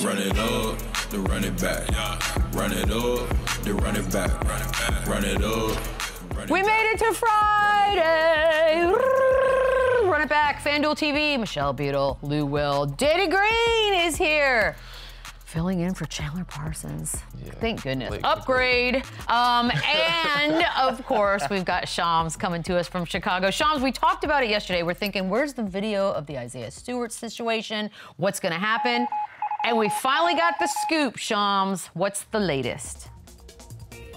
Run it up, then run it back. Run it up, then run it back. Run it up. We made it to Friday. Run it back. FanDuel TV. Michelle Beadle, Lou Will, Danny Green is here. Filling in for Chandler Parsons. Thank goodness. Blake. Upgrade. Um, and of course, we've got Shams coming to us from Chicago. Shams, we talked about it yesterday. We're thinking, where's the video of the Isaiah Stewart situation? What's going to happen? And we finally got the scoop, Shams. What's the latest?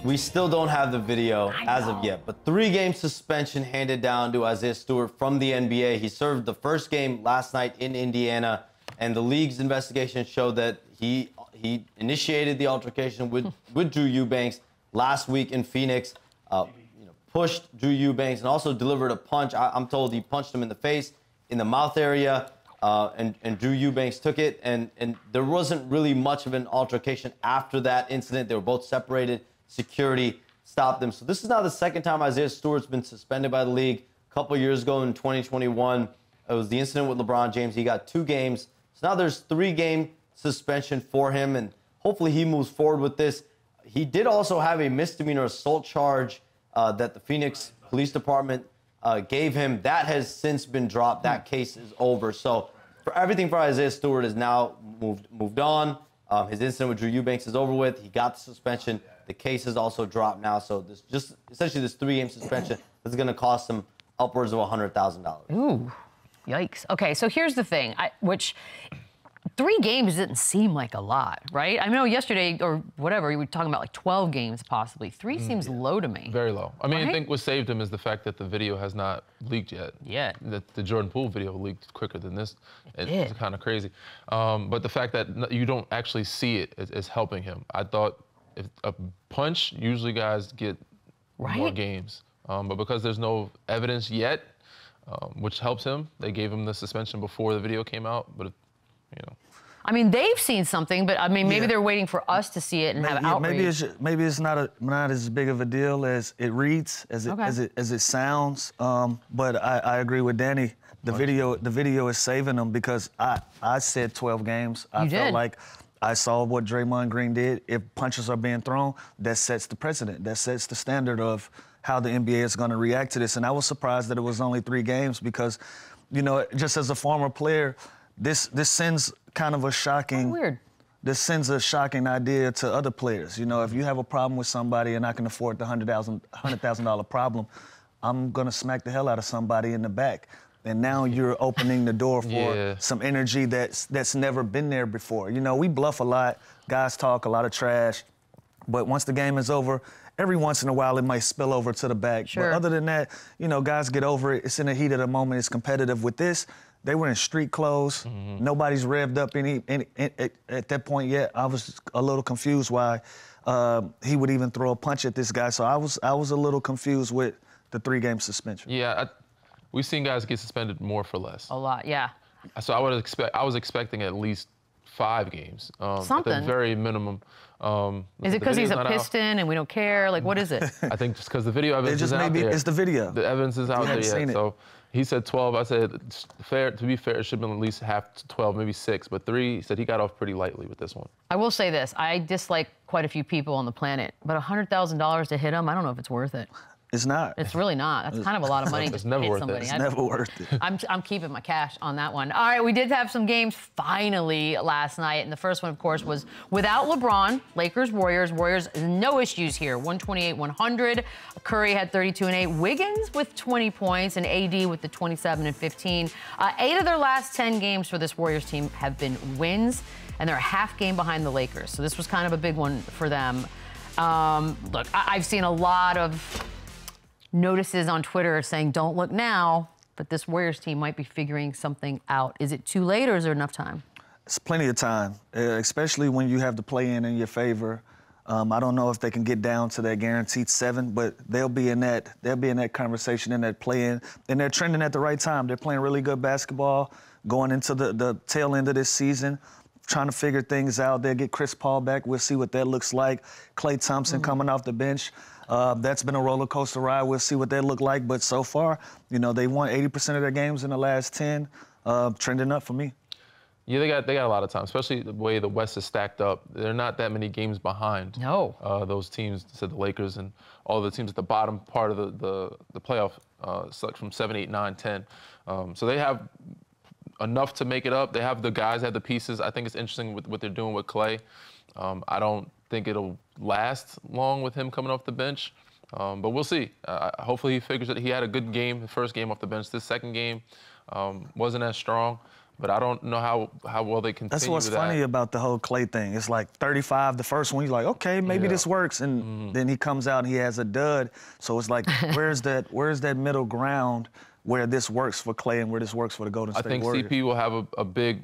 We still don't have the video as of yet, but three game suspension handed down to Isaiah Stewart from the NBA. He served the first game last night in Indiana, and the league's investigation showed that he he initiated the altercation with, with Drew Eubanks last week in Phoenix. Uh, you know, pushed Drew Eubanks and also delivered a punch. I, I'm told he punched him in the face, in the mouth area, uh, and, and Drew Eubanks took it. And, and there wasn't really much of an altercation after that incident. They were both separated. Security stopped them. So this is now the second time Isaiah Stewart's been suspended by the league. A couple years ago in 2021, it was the incident with LeBron James. He got two games. So now there's three game suspension for him, and hopefully he moves forward with this. He did also have a misdemeanor assault charge uh, that the Phoenix Police Department uh, gave him. That has since been dropped. That case is over. So for everything for Isaiah Stewart is now moved moved on. Um, his incident with Drew Eubanks is over with. He got the suspension. The case is also dropped now. So this just essentially this three game suspension is going to cost him upwards of hundred thousand dollars. Ooh, yikes. Okay, so here's the thing, I, which three games didn't seem like a lot, right? I know yesterday or whatever, you were talking about like 12 games possibly. Three seems low to me. Very low. I mean, Right? I think what saved him is the fact that the video has not leaked yet. Yeah. The, the Jordan Poole video leaked quicker than this. did. it's kind of crazy. Um, but the fact that you don't actually see it is, is helping him. I thought if a punch, usually guys get more games. Um, but because there's no evidence yet, um, which helps him, they gave him the suspension before the video came out. But, if, you know. I mean, they've seen something, but I mean, maybe Yeah. they're waiting for us to see it and have Yeah, outrage. maybe it's maybe it's not a not as big of a deal as it reads, as it Okay. as it as it sounds. Um, but I, I agree with Danny. The video the video is saving them because I I said 12 games. I You felt did. like I saw what Draymond Green did. If punches are being thrown, that sets the precedent. That sets the standard of how the NBA is going to react to this. And I was surprised that it was only three games because, you know, just as a former player, this this sends kind of a shocking weird. this sends a shocking idea to other players. You know, if you have a problem with somebody and I can afford the hundred thousand hundred thousand dollar problem, I'm gonna smack the hell out of somebody in the back. And now you're opening the door for Yeah. some energy that's that's never been there before. You know, we bluff a lot, guys talk a lot of trash, but once the game is over, every once in a while it might spill over to the back. Sure. But other than that, you know, guys get over it. It's in the heat of the moment. It's competitive. With this, they were in street clothes. Mm-hmm. Nobody's revved up any, any, at, at that point yet. I was a little confused why uh, he would even throw a punch at this guy. So I was I was a little confused with the three game suspension. Yeah, I, we've seen guys get suspended more for less. a lot, yeah. So I would expect. I was expecting at least five games. Um, At Something. the very minimum. Um, Is it because he's a not out. Piston and we don't care? Like, what is it? I think just because the video evidence just is out maybe there. it's the video. The evidence is out there yet. seen it. So he said 12. I said fair. To be fair, it should have been at least half to 12, maybe six. But three, he said he got off pretty lightly with this one. I will say this: I dislike quite a few people on the planet, but hundred thousand dollars to hit them, I don't know if it's worth it. It's not. It's really not. That's kind of a lot of money It's to never hit worth it. somebody. It's I- never worth it. I'm, I'm keeping my cash on that one. All right, we did have some games finally last night. And the first one, of course, was without LeBron, Lakers, Warriors. Warriors, no issues here. 128 100. Curry had 32 and 8. Wiggins with 20 points and AD with the 27 and 15. Uh, eight of their last 10 games for this Warriors team have been wins, and they're a half game behind the Lakers. So this was kind of a big one for them. Um, look, I- I've seen a lot of notices on Twitter saying, don't look now, but this Warriors team might be figuring something out. Is it too late or is there enough time? It's plenty of time, especially when you have the play-in in your favor. Um, I don't know if they can get down to that guaranteed seven, but they'll be in that they'll be in that conversation in that play-in, and they're trending at the right time. They're playing really good basketball going into the, the tail end of this season, trying to figure things out. They'll get Chris Paul back. We'll see what that looks like. Klay Thompson coming off the bench. Uh, that's been a roller coaster ride. We'll see what they look like. But so far, you know, they won 80% of their games in the last 10, uh, trending up for me. Yeah, they got they got a lot of time, especially the way the West is stacked up. They're not that many games behind. No. Uh, those teams, said the Lakers and all the teams at the bottom part of the the, the playoff, uh, select from seven, eight, nine, ten. Um, so they have enough to make it up. They have the guys, have the pieces. I think it's interesting with what they're doing with Klay. Um, I don't think it'll last long with him coming off the bench, um, but we'll see. Uh, hopefully he figures that He had a good game, the first game off the bench. This second game um, wasn't as strong. But I don't know how, how well they continue. That's what's with funny about the whole Klay thing. It's like 35, the first one, you're like, okay, maybe Yeah. this works, and Mm-hmm. then he comes out and he has a dud. So it's like, where's that? Where's that middle ground where this works for Klay and where this works for the Golden State I think Warriors? CP will have a, a big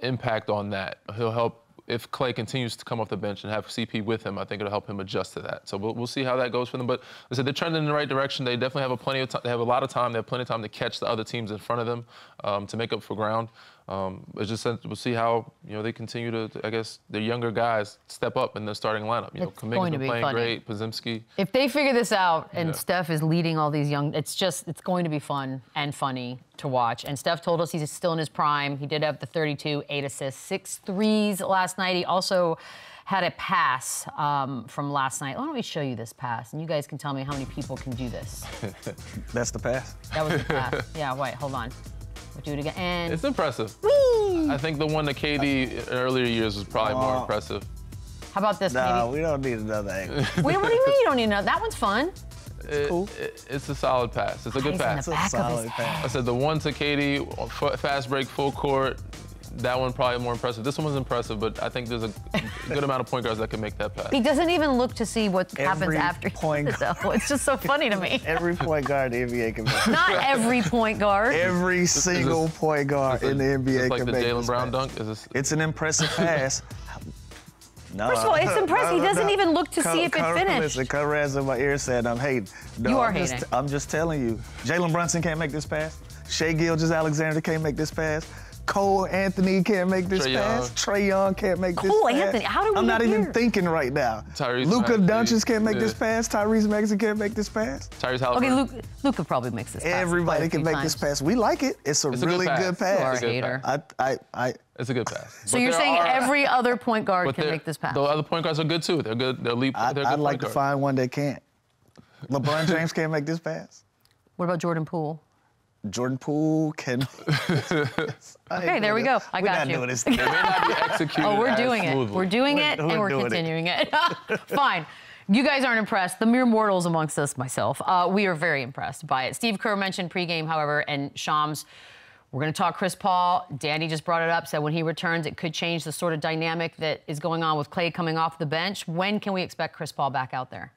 impact on that. He'll help if Klay continues to come off the bench and have CP with him. I think it'll help him adjust to that. So we'll, we'll see how that goes for them. But I said they're trending in the right direction. They definitely have a plenty of time. They have a lot of time. They have plenty of time to catch the other teams in front of them um, to make up for ground. Um, it's just we'll see how you know they continue to. I guess their younger guys step up in the starting lineup. You know, It's Kuminga's going to been be playing funny. great. Podziemski. If they figure this out and Yeah. Steph is leading all these young, it's just, it's going to be fun and funny to watch. And Steph told us he's still in his prime. He did have the 32, eight assists, six threes last night. He also had a pass um, from last night. Why don't we show you this pass? And you guys can tell me how many people can do this. That's the pass. That was the pass. yeah, wait, hold on. We'll do it again. And It's impressive. whee! I think the one to KD in earlier years was probably more impressive. How about this? Nah, maybe? we don't need another angle. Wait, what do you mean you don't need to know? That one's fun. It- cool. it- it's a solid pass. It's a good Eyes in pass. the back of solid his pass. I said the one to KD, fast break, full court. That one probably more impressive. This one was impressive, but I think there's a good amount of point guards that can make that pass. He doesn't even look to see what happens Every after he point does it. It's just so funny to me. Every point guard in the NBA can make. Not every point guard. Every single point guard in the NBA It's like can the make Jaylen Brown pass. dunk. Is this, It's an impressive pass. No, First of all, it's impressive. He doesn't even look to see if it finished. Listen, Conrad's in my ear said I'm hating. No, You are I'm just, hating. I'm just telling you. Jalen Brunson can't make this pass. Shai Gilgeous-Alexander can't make this pass. Cole Anthony can't make this Trae pass. Young. Trae Young can't make this Cole pass. Anthony, how did we I'm not get even thinking right now. Tyrese Luka Maxey, Doncic can't make this pass. Tyrese Maxey can't make this pass. Tyrese Okay, Haliburton. Luke, Luka probably makes this pass. Everybody a can few make this pass. We like it. It's a It's a good really pass. good You are a pass. good hater. pass. I, I, I, It's a good pass. So you're saying every other point guard can make this pass? The other point guards are good too. They're good. They're elite. I, they're I'd like to guards. find one that can't. LeBron James can't make this pass. What about Jordan Poole? Jordan Poole can. Okay, there we go. I We're got not you. doing this. They may not be Oh, we're as doing it. smoothly. We're doing We're- it, we're and we're doing it. continuing it. Fine. You guys aren't impressed. The mere mortals amongst us, myself, uh, we are very impressed by it. Steve Kerr mentioned pregame, however, and Shams. We're going to talk Chris Paul. Danny just brought it up. Said when he returns, it could change the sort of dynamic that is going on with Klay coming off the bench. When can we expect Chris Paul back out there?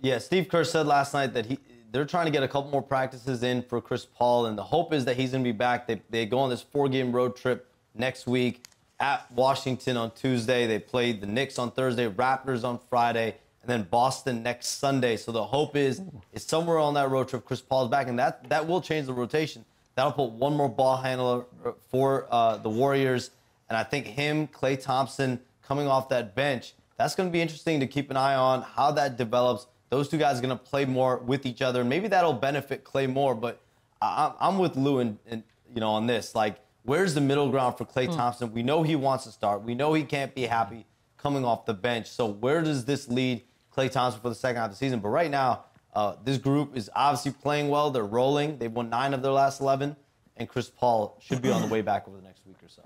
Yeah, Steve Kerr said last night that he they're trying to get a couple more practices in for Chris Paul, and the hope is that he's going to be back. They, they go on this four-game road trip next week at Washington on Tuesday. They played the Knicks on Thursday, Raptors on Friday, and then Boston next Sunday. So the hope is is somewhere on that road trip, Chris Paul's back, and that that will change the rotation. That'll put one more ball handler for uh, the Warriors, and I think him, Klay Thompson, coming off that bench. That's going to be interesting to keep an eye on how that develops. Those two guys are going to play more with each other, and maybe that'll benefit Klay more. But I, I'm with Lou, and you know, on this. Like, where's the middle ground for Klay Thompson? We know he wants to start. We know he can't be happy coming off the bench. So where does this lead Klay Thompson for the second half of the season? But right now, uh, this group is obviously playing well. They're rolling. They've won nine of their last 11, and Chris Paul should be on the way back over the next week or so.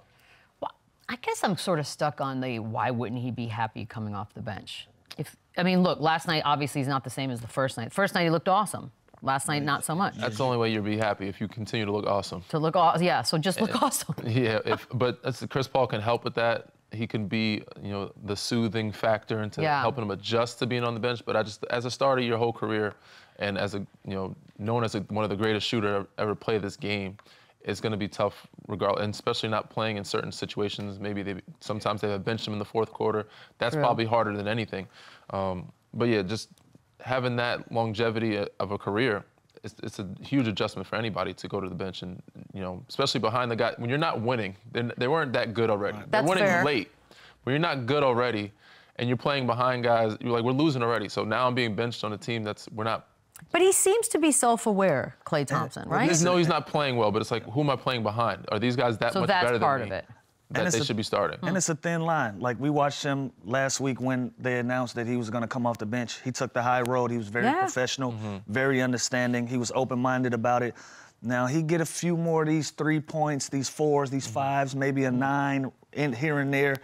I guess I'm sort of stuck on the why wouldn't he be happy coming off the bench? If I mean, look, last night obviously is not the same as the first night. First night he looked awesome. Last night not so much. That's the only way you'll be happy if you continue to look awesome. To look awesome, yeah, so just look awesome. Yeah, if, but that's, Chris Paul can help with that. He can be, you know, the soothing factor into Yeah. helping him adjust to being on the bench. But I just, as a starter your whole career, and as a, you know, known as a, one of the greatest shooter ever, ever play this game, it's going to be tough, regardless, and especially not playing in certain situations. Maybe they, sometimes they have benched him in the fourth quarter. That's probably harder than anything. Um, but yeah, just having that longevity of a career it's, it's a huge adjustment for anybody to go to the bench and you know especially behind the guy when you're not winning they weren't that good already they're That's winning fair. late when you're not good already and you're playing behind guys you're like we're losing already so now i'm being benched on a team that's we're not But he seems to be self-aware, Klay Thompson, right? Just know he's not playing well, but it's like, who am I playing behind? Are these guys that So much that's better part than of it. That And it's they a- should be starting. And it's a thin line. Like we watched him last week when they announced that he was going to come off the bench. He took the high road. He was very Yeah. professional, Mm-hmm. very understanding. He was open-minded about it. Now he get a few more of these three points, these fours, these Mm-hmm. fives, maybe a nine in here and there.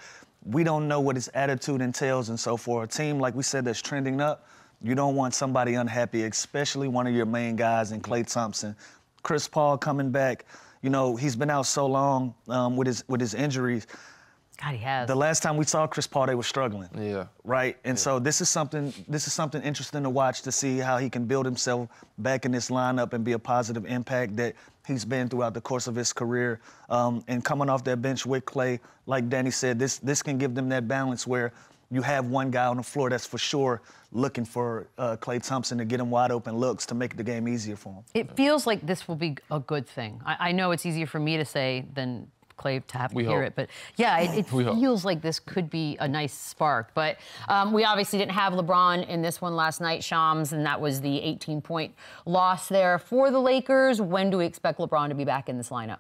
We don't know what his attitude entails, and so for a team like we said that's trending up, you don't want somebody unhappy, especially one of your main guys in Klay Thompson. Chris Paul coming back. You know he's been out so long um, with his with his injuries. God, he has. The last time we saw Chris Paul, they were struggling. Yeah. Right. And so this is something this is something interesting to watch to see how he can build himself back in this lineup and be a positive impact that he's been throughout the course of his career. Um, and coming off that bench with Klay, like Danny said, this this can give them that balance where you have one guy on the floor that's for sure looking for uh, Klay Thompson to get him wide open looks to make the game easier for him. It feels like this will be a good thing. I, I know it's easier for me to say than Klay to have to We hear hope. it, but yeah, it, it We hope. feels like this could be a nice spark. But um, we obviously didn't have LeBron in this one last night, Shams, and that was the 18-point loss there for the Lakers. When do we expect LeBron to be back in this lineup?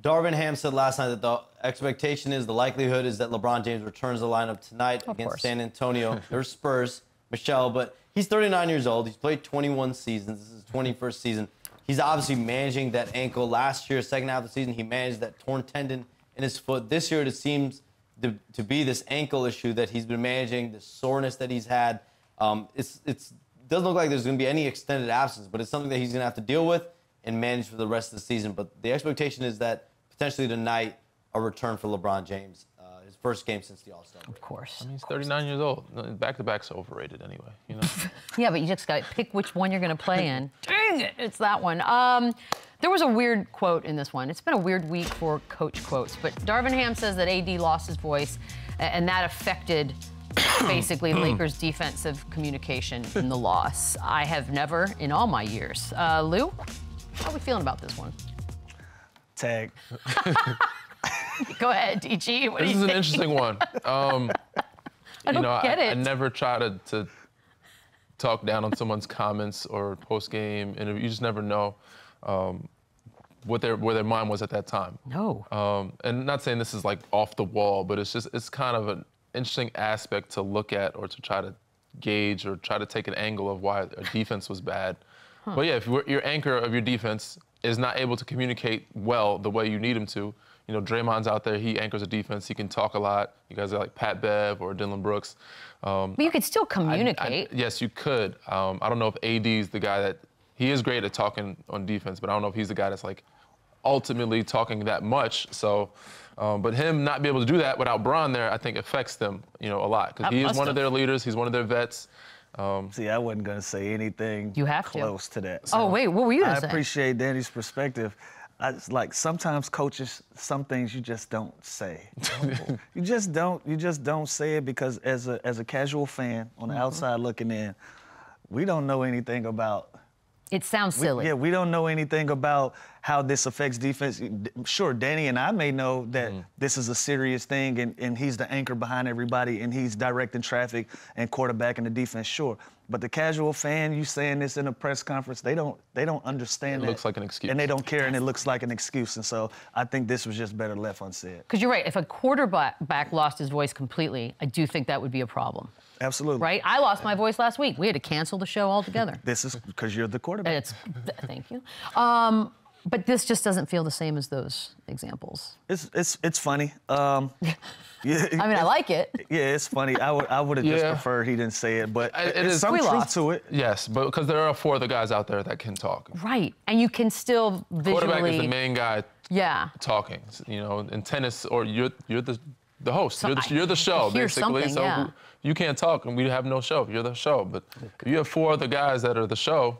Darvin Ham said last night that the expectation is, the likelihood is that LeBron James returns the lineup tonight Of against course. San Antonio. They're Spurs, Michelle, but he's 39 years old. He's played 21 seasons. This is his 21st season. He's obviously managing that ankle. Last year, second half of the season, he managed that torn tendon in his foot. This year, it seems to, to be this ankle issue that he's been managing, the soreness that he's had. Um, it's it's doesn't look like there's going to be any extended absence, but it's something that he's going to have to deal with and manage for the rest of the season. But the expectation is that potentially tonight a return for LeBron James, uh, his first game since the All Star. Of course. I mean, he's 39 years old. Back to back's overrated anyway. You know. Yeah, but you just got to pick which one you're going to play in. Dang it, it's that one. Um, there was a weird quote in this one. It's been a weird week for coach quotes, but Darvin Ham says that AD lost his voice, and that affected basically Lakers' defensive communication in the loss. I have never in all my years. Uh, Lou, how are we feeling about this one? Tag. Go ahead, DG. What This you is an interesting one. Um, I don't you know, get I, it. I never try to, to talk down on someone's comments or post game interview. You just never know um, what their where their mind was at that time. No. Um, and not saying this is like off the wall, but it's just it's kind of an interesting aspect to look at or to try to gauge or try to take an angle of why a defense was bad. But yeah, if you're, your anchor of your defense is not able to communicate well the way you need him to, you know, Draymond's out there, he anchors a defense, he can talk a lot. You guys are like Pat Bev or Dillon Brooks. Um, but you could still I- I- communicate. yes, you could. Um, I don't know if AD is the guy that he is great at talking on defense, but I don't know if he's the guy that's like ultimately talking that much. So, um, but him not be able to do that without Bron there, I think affects them, you know, a lot because he is one have. of their leaders. He's one of their vets. See, I wasn't gonna say anything You have close to, that. Oh, wait, what were you gonna I say? appreciate Danny's perspective. I like sometimes coaches, some things you just don't say. you just don't. You just don't say it because as a as a casual fan on the Mm-hmm. outside looking in, we don't know anything about It sounds we- silly. Yeah, we don't know anything about how this affects defense. Sure, Danny and I may know that Mm. this is a serious thing and, and he's the anchor behind everybody and he's directing traffic and quarterbacking the defense, sure. But the casual fan, you saying this in a press conference, they don't they don't understand It that. looks like an excuse. And they don't care and it looks like an excuse. And so I think this was just better left unsaid. Because you're right. If a quarterback lost his voice completely, I do think that would be a problem, Absolutely. right? I lost my voice last week. We had to cancel the show altogether. This is because you're the quarterback. It's thank you. Um, but this just doesn't feel the same as those examples. It's it's it's funny. Um, yeah, I mean, I like it. Yeah, it's funny. I would I would have just preferred he didn't say it, but I- it it's is- some truth lost. to it. Yes, but because there are four other guys out there that can talk. Right, and you can still visually. Quarterback is the main guy Yeah. talking. You know, in tennis, or you're you're the the host. So you're, the, I- you're the show, I hear basically. so yeah. you can't talk, and we have no show. You're the show. But if you have four other guys that are the show,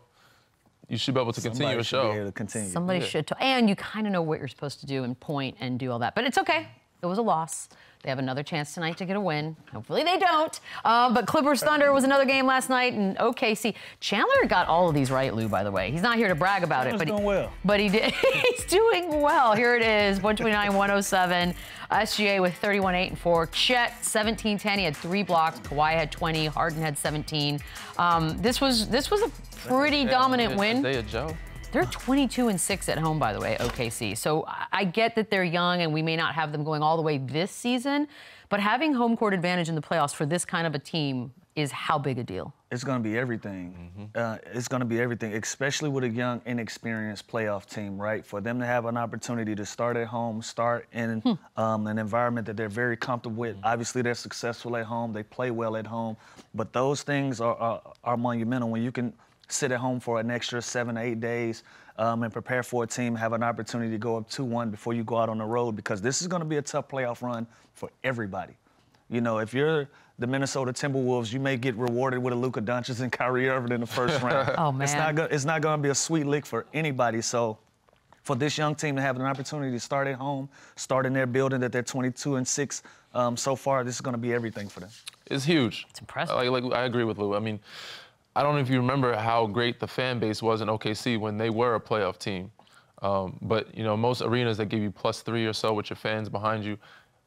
you should be able to continue Somebody a should be able show. to continue. Somebody Yeah. should talk. And you kind of know what you're supposed to do and point and do all that. But it's okay. It was a loss. They have another chance tonight to get a win. Hopefully they don't. Uh, but Clippers Thunder was another game last night, and OKC. Chandler got all of these right, Lou. By the way, he's not here to brag about it, Chandler's but doing he, well. but he did. he's doing well. Here it is, 129-107. SGA with 31, 8, and 4. Chet 17, 10. He had three blocks. Kawhi had 20. Harden had 17. Um, this was this was a pretty dominant win. Isaiah Joe. They're 22 and 6 at home, by the way, OKC. So I- I get that they're young and we may not have them going all the way this season, but having home court advantage in the playoffs for this kind of a team is how big a deal? It's going to be everything. Uh, it's going to be everything, especially with a young, inexperienced playoff team, right? For them to have an opportunity to start at home, start in um, an environment that they're very comfortable with. Obviously, they're successful at home, they play well at home, but those things are, are, are monumental when you can sit at home for an extra seven to eight days um, and prepare for a team, have an opportunity to go up 2 1 before you go out on the road because this is going to be a tough playoff run for everybody. You know, if you're the Minnesota Timberwolves, you may get rewarded with a Luka Doncic and Kyrie Irving in the first round. Oh, It's man. not, go- it's not going to be a sweet lick for anybody. So, for this young team to have an opportunity to start at home, start in their building that they're 22 and 6 um, so far, this is going to be everything for them. It's huge. It's impressive. Like, like I agree with Lou. I mean, I don't know if you remember how great the fan base was in OKC when they were a playoff team. Um, but you know, most arenas that give you plus three or so with your fans behind you,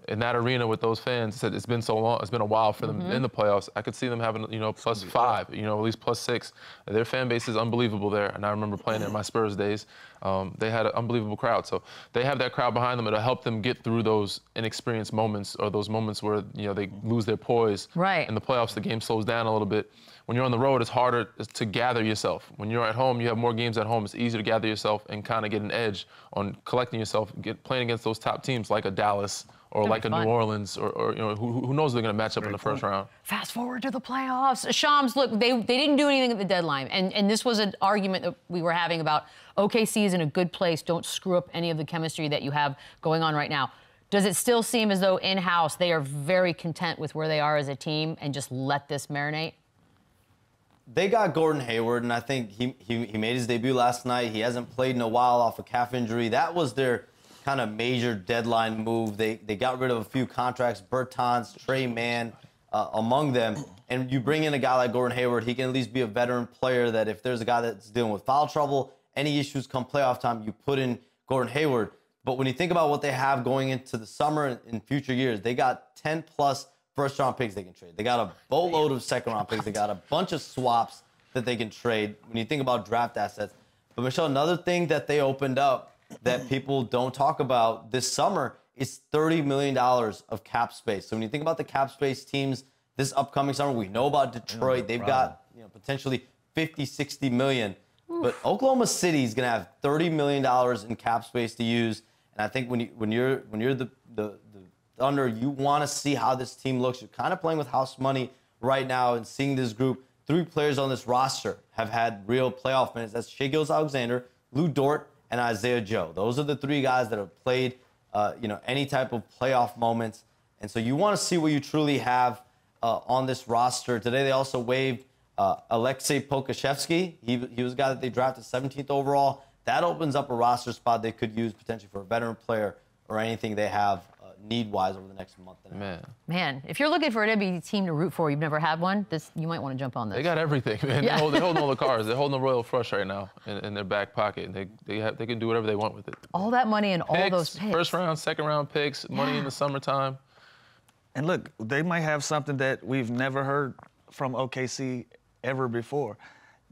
in that arena with those fans, said it's been so long, it's been a while for them Mm-hmm. in the playoffs. I could see them having you know plus five, you know, at least plus six. Their fan base is unbelievable there, and I remember playing there in my Spurs days. Um, they had an unbelievable crowd, so they have that crowd behind them. It'll help them get through those inexperienced moments or those moments where you know they lose their poise. Right. In the playoffs, the game slows down a little bit. When you're on the road, it's harder to gather yourself. When you're at home, you have more games at home. It's easier to gather yourself and kind of get an edge on collecting yourself, get playing against those top teams like a Dallas or Gonna like a fun. New Orleans or, or you know who, who knows they're going to match up in the first round. Fast forward to the playoffs. Shams, look, they, they didn't do anything at the deadline. And, and this was an argument that we were having about OKC is in a good place. Don't screw up any of the chemistry that you have going on right now. Does it still seem as though in house they are very content with where they are as a team and just let this marinate? They got Gordon Hayward, and I think he, he, he made his debut last night. He hasn't played in a while off a calf injury. That was their kind of major deadline move. They, they got rid of a few contracts, Bertans, Tre Mann, uh, among them. And you bring in a guy like Gordon Hayward, he can at least be a veteran player that if there's a guy that's dealing with foul trouble, any issues come playoff time, you put in Gordon Hayward. But when you think about what they have going into the summer and in future years, they got 10 plus first round picks they can trade. They got a boatload of second round picks. They got a bunch of swaps that they can trade when you think about draft assets. But Michelle, another thing that they opened up that people don't talk about this summer is $30 million of cap space. So when you think about the cap space teams this upcoming summer, we know about Detroit. They've got you know potentially 50, 60 million. But Oklahoma City is going to have 30 million dollars in cap space to use. And I think when you when you're when you're the the, the Thunder, you want to see how this team looks. You're kind of playing with house money right now and seeing this group. Three players on this roster have had real playoff minutes. That's Shea Gills Alexander, Lu Dort, and Isaiah Joe. Those are the three guys that have played, uh, you know, any type of playoff moments. And so you want to see what you truly have uh, on this roster. Today they also waived uh, Aleksej Pokusevski. He, he was a guy that they drafted 17th overall. That opens up a roster spot they could use potentially for a veteran player or anything they have uh, need-wise over the next month. And a half. Man, Man, if you're looking for an NBA team to root for, you've never had one, this you might want to jump on this. they got everything, man. Yeah. They, hold, they hold all the cards. They're holding the Royal Flush right now in, in their back pocket, and they they, have, they can do whatever they want with it. all that money and all those picks. first round, second round picks, money Yeah. in the summertime. And look, they might have something that we've never heard from OKC ever before.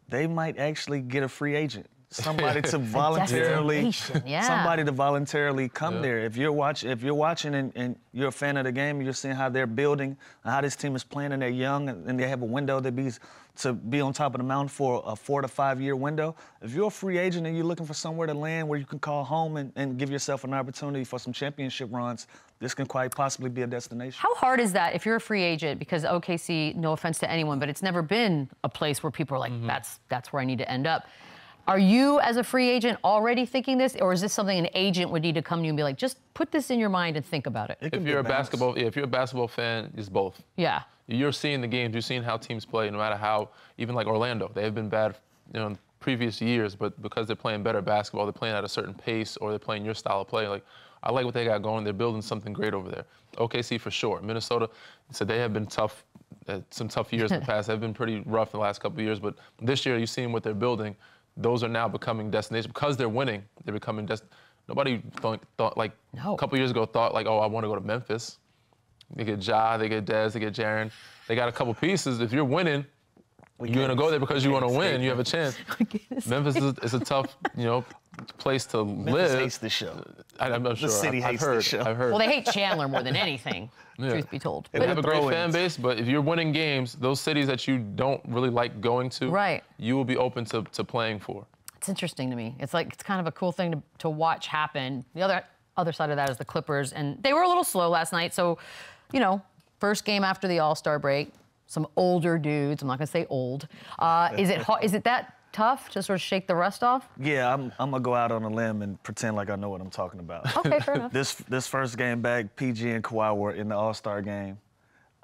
They might actually get a free agent. Somebody to voluntarily, yeah. somebody to voluntarily come Yeah. there. If you're watch, if you're watching and, and you're a fan of the game, you're seeing how they're building, how this team is playing, and they're young, and, and they have a window to be to be on top of the mountain for a four to five year window. If you're a free agent and you're looking for somewhere to land where you can call home and, and give yourself an opportunity for some championship runs, this can quite possibly be a destination. How hard is that if you're a free agent? Because OKC, no offense to anyone, but it's never been a place where people are like, mm-hmm. "That's that's where I need to end up." Are you, as a free agent, already thinking this, or is this something an agent would need to come to you and be like, "Just put this in your mind and think about it"? It If you're a balance. basketball, yeah, if you're a basketball fan, it's both. Yeah. You're seeing the games. You're seeing how teams play. No matter how, even like Orlando, they have been bad, you know, in previous years. But because they're playing better basketball, they're playing at a certain pace, or they're playing your style of play. Like I like what they got going. They're building something great over there. OKC for sure. Minnesota, so they have been tough, uh, some tough years in the past. They've been pretty rough in the last couple of years, but this year you've seen what they're building. Those are now becoming destinations because they're winning. They're becoming dest. Nobody thought, thought like No. a couple years ago thought like, oh, I want to go to Memphis. They get Ja, they get Dez, they get Jaren. They got a couple pieces. If you're winning, you're gonna go there because you want to win. You have a chance. Memphis is, is a tough, you know, place to Memphis live. hates the show. I, am not sure. city I've, hates I've heard. this show. I've heard. Well, they hate Chandler more than anything, Yeah. truth be told. They have a great throw-ins. fan base, but if you're winning games, those cities that you don't really like going to, Right. you will be open to, to playing for. It's interesting to me. It's like it's kind of a cool thing to, to watch happen. The other other side of that is the Clippers, and they were a little slow last night. So, you know, first game after the All Star break, some older dudes. I'm not gonna say old. Uh, is it is it that tough to sort of shake the rust off? Yeah, I'm, I'm gonna go out on a limb and pretend like I know what I'm talking about. Okay, fair enough. this this first game back, PG and Kawhi were in the All Star game.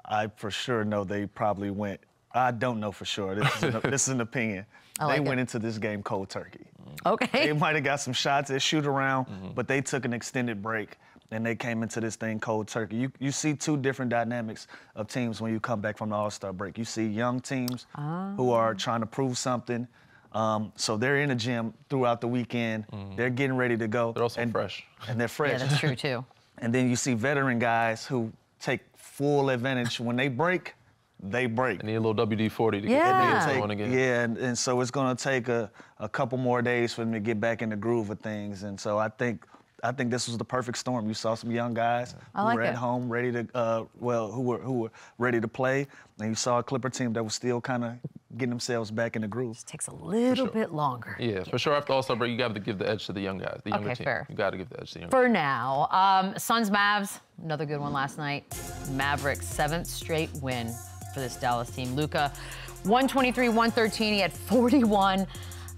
I for sure know they probably went. I don't know for sure. This is an, this is an opinion. I like they it. went into this game cold turkey. Okay. They might have got some shots at shoot around, Mm-hmm. but they took an extended break and they came into this thing cold turkey. You you see two different dynamics of teams when you come back from the All Star break. You see young teams who are trying to prove something. Um, so they're in the gym throughout the weekend. They're getting ready to go. They're also and, fresh. And they're fresh. Yeah, that's true too. And then you see veteran guys who take full advantage when they break, they break. They need a little WD 40 to Yeah. get Take- the going again. Yeah, and, and so it's going to take a, a couple more days for them to get back in the groove of things. And so I think I think this was the perfect storm. You saw some young guys I who like were at it. home, ready to uh, well, who were who were ready to play, and you saw a Clipper team that was still kind of getting themselves back in the groove. It Takes a little sure. bit longer. Yeah, for sure. After All Star break, you got to give the edge to the young guys, the younger Okay, team. fair. You got to give the edge to the young. For now, um, Suns Mavs, another good one last night. Mavericks, seventh straight win for this Dallas team. Luka, 123, 113. He had 41.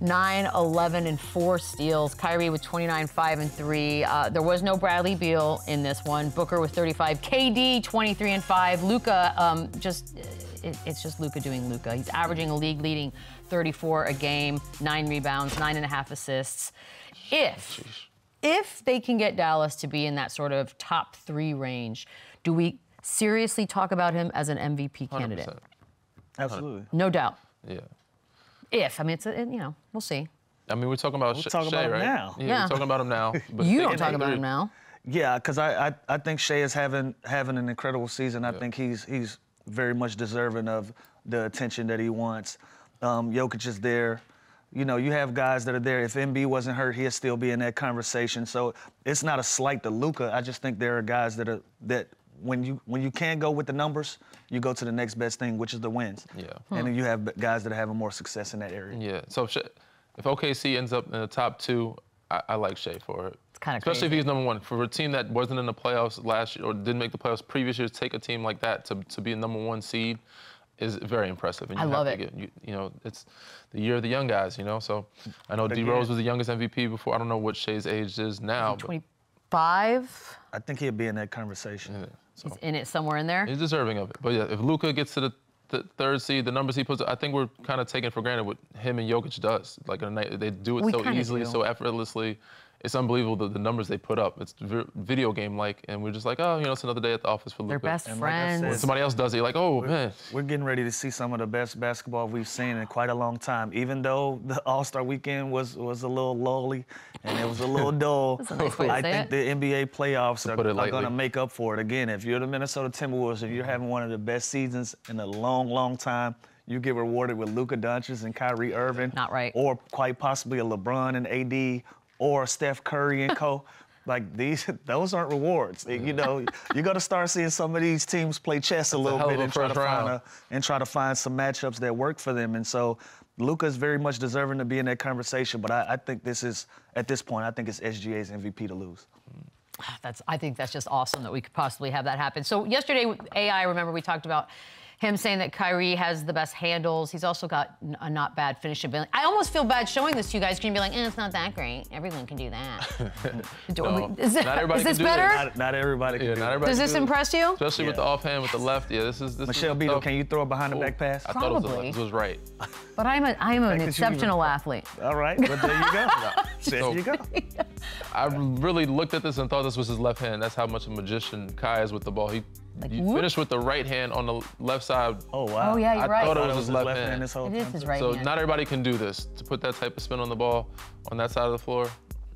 9, 11, and 4 steals. Kyrie with 29, 5, and 3. Uh, there was no Bradley Beal in this one. Booker with 35. KD, 23 and 5. Luka, um, just it, it's just Luka doing Luka. He's averaging a league leading 34 a game, nine rebounds, nine and a half assists. If if they can get Dallas to be in that sort of top three range, do we seriously talk about him as an MVP candidate? 100%. Absolutely. No doubt. Yeah. If I mean, it's a, it- you know, we'll see. I mean, we're talking about We're Sha- talking Shai, about him right? now. Yeah, Yeah. we're talking about him now. But You don't talk about him now. Yeah, because I, I I think Shai is having having an incredible season. I think he's he's very much deserving of the attention that he wants. Um, Jokic is there. You know, you have guys that are there. If Embiid wasn't hurt, he'd still be in that conversation. So it's not a slight to Luka. I just think there are guys that are that when you when you can't go with the numbers, you go to the next best thing, which is the wins. Yeah. And hmm. then you have guys that are having more success in that area. Yeah. So if, Shai, if OKC ends up in the top two, I, I like Shai for it. It's kinda Especially if he's number one. For a team that wasn't in the playoffs last year or didn't make the playoffs previous years, take a team like that to, to be a number one seed is very impressive. And I you have love to it. Get, you, you know, it's the year of the young guys, you know? So I know D again- Rose was the youngest MVP before. I don't know what Shai's age is now. but- 25. I think he'll be in that conversation. yeah, so. He's in it somewhere in there. He's deserving of it. But yeah, if Luka gets to the th- third seed, the numbers he puts, I think we're kind of taking for granted what him and Jokic does. Like they do it We so easily, do. so effortlessly. It's unbelievable the, the numbers they put up. It's vi- video game like, and we're just like, oh, you know, it's another day at the office for They're best And like friends. said- When somebody else does it, you're like, oh man. We're getting ready to see some of the best basketball we've seen in quite a long time. Even though the All Star weekend was was a little lolly and it was a little dull, a nice I think it. the NBA playoffs are, are going to make up for it. Again, if you're the Minnesota Timberwolves and you're mm-hmm. having one of the best seasons in a long, long time, you get rewarded with Luka Doncic and Kyrie Irving. Not right. Or quite possibly a LeBron and AD or Steph Curry and Co. Like these, those aren't rewards. You mm-hmm. know, you got to start seeing some of these teams play chess a little of bit and try to find a, and try to find some matchups that work for them. And so Luka is very much deserving to be in that conversation. But I, I think this is, at this point, I think it's SGA's MVP to lose. Ah, that's I think that's just awesome that we could possibly have that happen. So yesterday AI, remember we talked about him saying that Kyrie has the best handles. He's also got a not bad finish ability. I almost feel bad showing this to you guys. Can you be like, eh, it's not that great? Everyone can do that. No, is, it- not everybody is this can do better? that. Not, not everybody. Can Yeah, do not everybody. Does this do impress you? Especially with the offhand with the left. Yeah, this is this Michelle is Beadle, tough. can you throw it behind the back pass? I thought it was, Probably. it was right. But I'm a, I'm an that you even- exceptional athlete. All right, but there you go. there So- you go. I really looked at this and thought this was his left hand. That's how much a magician Ky is with the ball. He, he whoop. finished with the right hand on the left side. Oh wow. Oh yeah, you're I right. thought Thought it was his left hand. this whole It is time, his too. right So hand. not everybody can do this to put that type of spin on the ball on that side of the floor.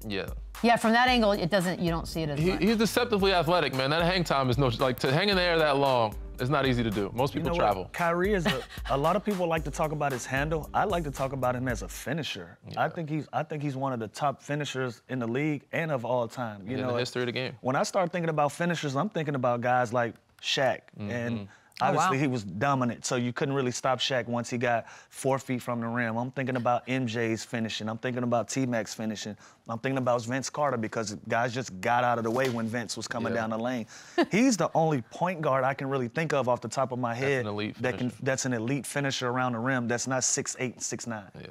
Yeah, yeah, from that angle, it doesn't. You don't see it as he, much. he's deceptively athletic, man. That hang time is no like to hang in the air that long. It's not easy to do. Most You people know travel. what? Kyrie is a. a lot of people like to talk about his handle. I like to talk about him as a finisher. I think he's. I think he's one of the top finishers in the league and of all time. You in know, the history of the game. when I start thinking about finishers, I'm thinking about guys like Shaq, mm-hmm. and Oh, wow. obviously he was dominant, so you couldn't really stop Shaq once he got four feet from the rim. I'm thinking about MJ's finishing. I'm thinking about T-Mac's finishing. I'm thinking about Vince Carter because guys just got out of the way when Vince was coming Yeah. down the lane. He's the only point guard I can really think of off the top of my head an elite that can that's an elite finisher around the rim. That's not six eight, six nine. Yeah.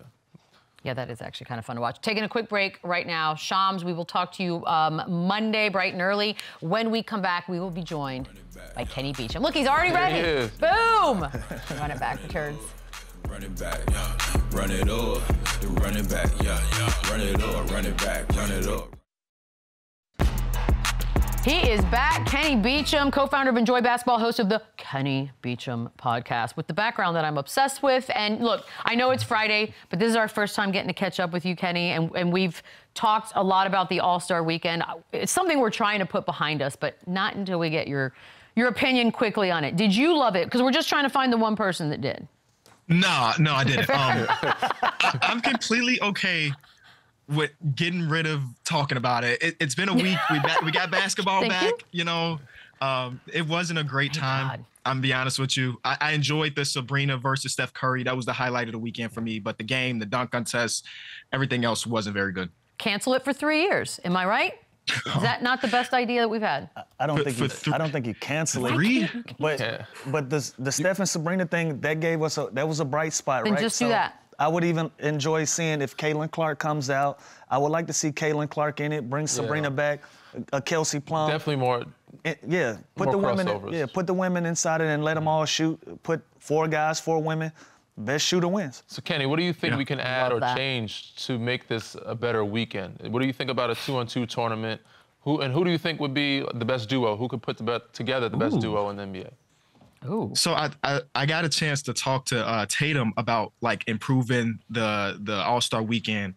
Yeah, that is actually kind of fun to watch. Taking a quick break right now. Shams, we will talk to you um, Monday bright and early. When we come back, we will be joined by Kenny Beecham. Look, he's already ready. Boom! Run it back, returns. Run it back, yeah. Run it up, run it back, yeah, yeah. Run it up, run it back, run it up. He is back. Kenny Beecham, co founder of Enjoy Basketball, host of the Kenny Beecham podcast, with the background that I'm obsessed with. And look, I know it's Friday, but this is our first time getting to catch up with you, Kenny. And, and we've talked a lot about the All Star weekend. It's something we're trying to put behind us, but not until we get your, your opinion quickly on it. Did you love it? Because we're just trying to find the one person that did. No, no, I didn't. Um, I, I'm completely okay with getting rid of talking about it. it it's been a week. We ba- we got basketball back. you. You. know, um, it wasn't a great Thank time. God. I'm gonna be honest with you. I, I enjoyed the Sabrina versus Steph Curry. That was the highlight of the weekend for me. But the game, the dunk contest, everything else wasn't very good. Cancel it for three years. Am I right? Is that not the best idea that we've had? I don't For- think for he, three- I don't think he canceled it. Three? But Yeah. but the the Steph and Sabrina thing that gave us a that was a bright spot, Then right? just do that. I would even enjoy seeing if Caitlin Clark comes out. I would like to see Caitlin Clark in it. Bring Sabrina back. A Kelsey Plum. Definitely more. Yeah, put More the women. crossovers. Yeah, put the women inside it and let them all shoot. Put four guys, four women. Best shooter wins. So Kenny, what do you think Yeah. we can add Love or that. change to make this a better weekend? What do you think about a two-on-two tournament? Who and who do you think would be the best duo? Who could put the be- together the best duo in the NBA? Ooh. So I, I I got a chance to talk to uh, Tatum about like improving the the All Star Weekend,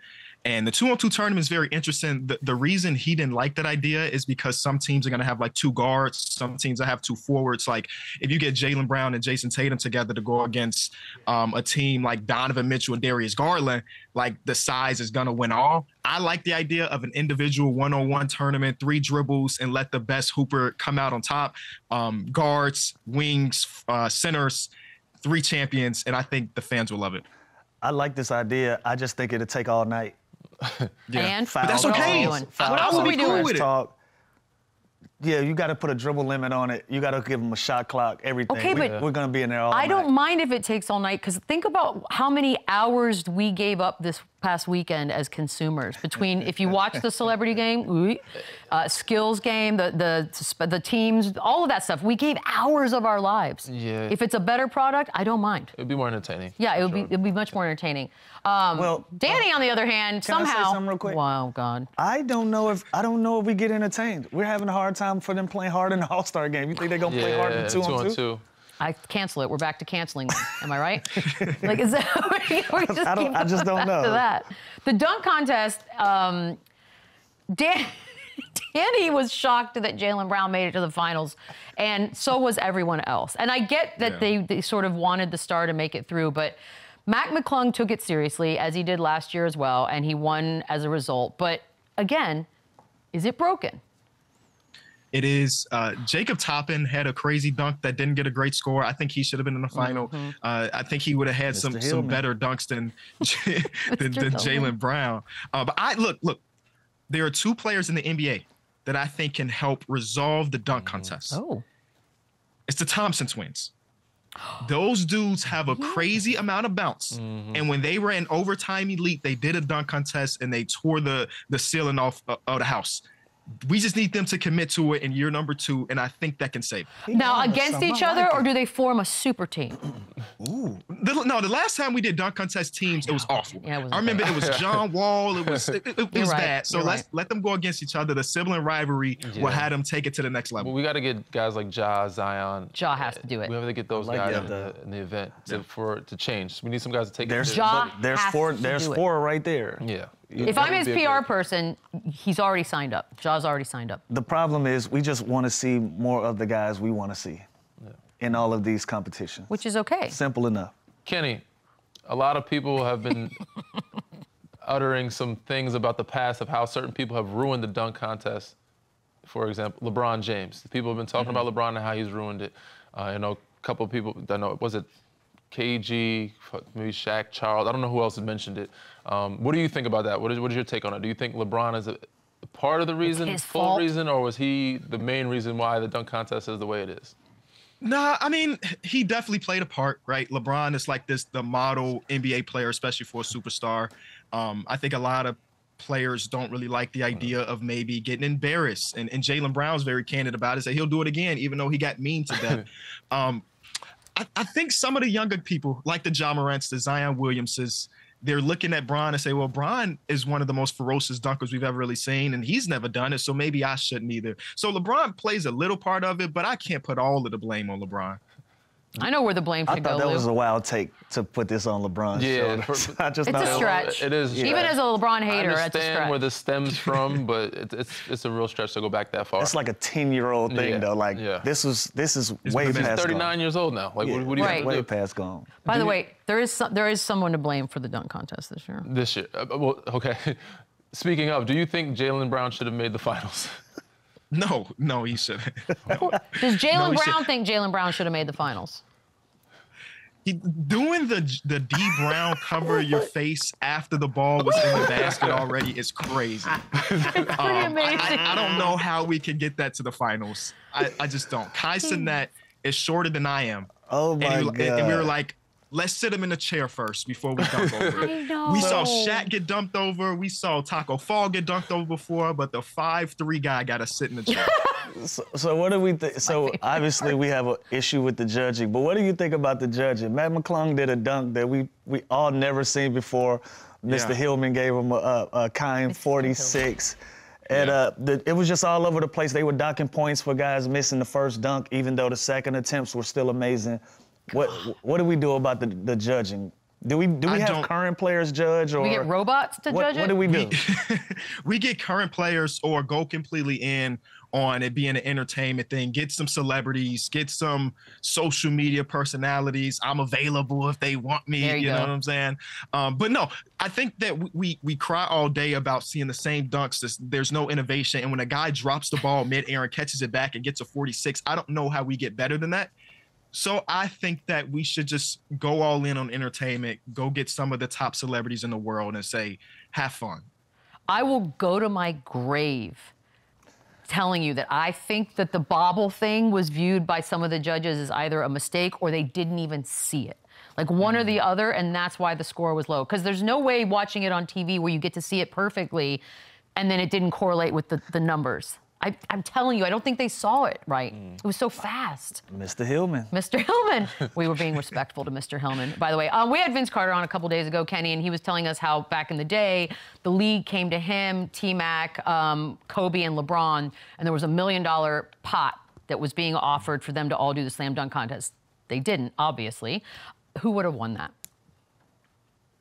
and the two on two tournament is very interesting. The, the reason he didn't like that idea is because some teams are gonna have like two guards, some teams that have two forwards. Like if you get Jaylen Brown and Jayson Tatum together to go against um, a team like Donovan Mitchell and Darius Garland, like the size is gonna win all. I like the idea of an individual one on one tournament, three dribbles, and let the best hooper come out on top. Um, guards, wings, uh, centers, three champions, and I think the fans will love it. I like this idea. I just think it'll take all night. And But that's what are okay. we doing? What I else would are we cool doing? with it. Talk. Yeah, you got to put a dribble limit on it. You got to give them a shot clock, everything. Okay, we, but- we're gonna be in there all night. I night. don't mind if it takes all night because think about how many hours we gave up this past weekend as consumers. Between if you watch the celebrity game, uh, skills game, the the the teams, all of that stuff, we gave hours of our lives. Yeah. If it's a better product, I don't mind. It'd be more entertaining. Yeah, it would sure. be it'd be much more entertaining. Um, Well, Danny, on the other hand, Can I say somehow. something real quick? Wow, God. I don't know if I don't know if we get entertained. We're having a hard time for them playing hard in the All Star game. You think they're gonna play hard in Yeah, two, on two? I cancel it. We're back to canceling them. Am I right? like, is that? we just I don't- I just don't back to know. that. The dunk contest. Um, Dan, Danny was shocked that Jaylen Brown made it to the finals, and so was everyone else. And I get that Yeah. they, they sort of wanted the star to make it through, but Mac McClung took it seriously, as he did last year as well, and he won as a result. But again, is it broken? It is uh, Jacob Toppin had a crazy dunk that didn't get a great score. I think he should have been in the final. Uh, I think he would have had some Mr. some Hillman. better dunks than than, than Jaylen Brown. Uh, but I look look, there are two players in the NBA that I think can help resolve the dunk contest. Oh. It's the Thompson twins. Those dudes have a crazy amount of bounce. Mm-hmm. And when they ran overtime elite, they did a dunk contest and they tore the the ceiling off uh, of the house. We just need them to commit to it in year number two, and I think that can save. it. Now, on against each I other, like or do they form a super team? The, no, the last time we did dunk contest teams, it was awful. Yeah, it wasn't I remember great. it was John Wall. It was it, it- it was right. bad. So You're let's right. let them go against each other. The sibling rivalry will Yeah. have them take it to the next But level. we got to get guys like Ja, Zion. Ja has to do it. We have to get those like guys that. in, the, in the event to, for to change. We need some guys to take. There's it. Ja but there's has four. There's four right there. Yeah. If That I'm his PR person, he's already signed up. Ja's already signed up. The problem is we just want to see more of the guys we want to see in all of these competitions. Which is okay. Simple enough. Kenny, a lot of people have been uttering some things about the past of how certain people have ruined the dunk contest. For example, LeBron James. People have been talking Mm-hmm. about LeBron and how he's ruined it. Uh, I know a couple of people. I know was it KG, maybe Shaq, Charles. I don't know who else had mentioned it. Um, what do you think about that? What is what is your take on it? Do you think LeBron is a part of the reason, his full fault. reason, or was he the main reason why the dunk contest is the way it is? Nah, I mean, he definitely played a part, right? LeBron is like this, the model NBA player, especially for a superstar. Um, I think a lot of players don't really like the idea of maybe getting embarrassed. And, and Jaylen Brown's very candid about it, say he'll do it again, even though he got mean to death. um, I, I think some of the younger people, like the Ja Morants, the Zion Williamses, they're looking at Bron and say, well, Bron is one of the most ferocious dunkers we've ever really seen, and he's never done it, so maybe I shouldn't either. So LeBron plays a little part of it, but I can't put all of the blame on LeBron. I know where the blame I should thought go, that was a wild take to put this on LeBron's Yeah, shoulders. for- I just It's know a that- stretch. It is. a Even stretch. as a LeBron I hater, it's a understand where this stems from, but it's it's it's a real stretch to go back that far. It's like a 10 year old thing Yeah, though. Like yeah. this was this is It's way been past 39 years old now. Like, Yeah, what, what do you Right. have to way do past gone. By the you- way, there is some, there is someone to blame for the dunk contest this year. this year? Uh, well, okay. Speaking of, do you think Jaylen Brown should have made the finals? No, no, he shouldn't. Does Jaylen he Brown should- think Jaylen Brown should have made the finals? he, doing the the Dee Brown cover your face after the ball was in the basket already is crazy. Um, Pretty amazing. I, I don't know how we can get that to the finals. I, I just don't. Kai Cenat is shorter than I am. Oh my and, god. and we were like, let's sit him in a chair first before we dunk over. I know. We saw Shaq get dumped over. We saw Tacko Fall get dunked over before, but the five-three guy got to sit in the chair. So, so what do we think? So obviously we have an issue with the judging, but what do you think about the judging? Mac McClung did a dunk that we we all never seen before. Mr. Yeah. Hillman gave him a, a, a kind 46. And uh, the, it was just all over the place. They were docking points for guys missing the first dunk, even though the second attempts were still amazing. What what do we do about the, the judging? Do we do we I have current players judge or we get robots to what, judge what it? do we do? we get current players or go completely in on it being an entertainment thing. Get some celebrities, get some social media personalities. I'm available if they want me. There you You, know what I'm saying? Um, but no, I think that we, we we cry all day about seeing the same dunks. There's, there's no innovation, and when a guy drops the ball mid-air and catches it back and gets a 46, I don't know how we get better than that. So I think that we should just go all in on entertainment, go get some of the top celebrities in the world and say, have fun. I will go to my grave telling you that I think that the bobble thing was viewed by some of the judges as either a mistake or they didn't even see it. Like one or the mm. other, and that's why the score was low. Because there's no way watching it on TV where you get to see it perfectly and then it didn't correlate with the, the numbers. I, I'm telling you, I don't think they saw it right. It was so fast. Mr. Hillman. Mr. Hillman. We were being respectful to Mr. Hillman. By the way, um, we had Vince Carter on a couple days ago, Kenny, and he was telling us how back in the day, the league came to him, T Mac, um, Kobe, and LeBron, and there was a million dollar pot that was being offered for them to all do the slam dunk contest. They didn't, obviously. Who would have won that?